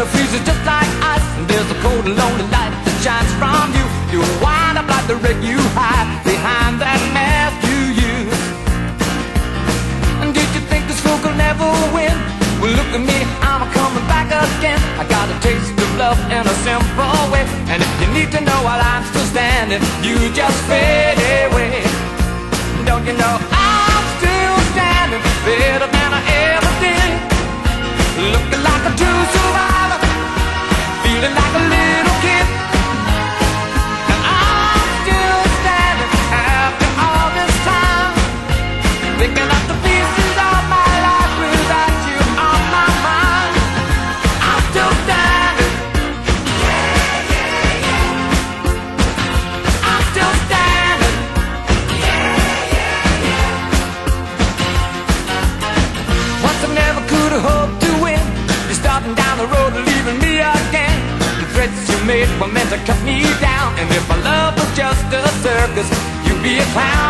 it freezes just like ice. And there's a cold and lonely light that shines from you. You wind up like the wreck you hide Behind that mask you use. And did you think this fool could never win? Well look at me, I'm coming back again. I got a taste of love in a simple way. And if you need to know while I'm still standing You just fade away. Don't you know? I'm made were meant to cut me down. And if my love was just a circus You'd be a clown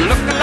Look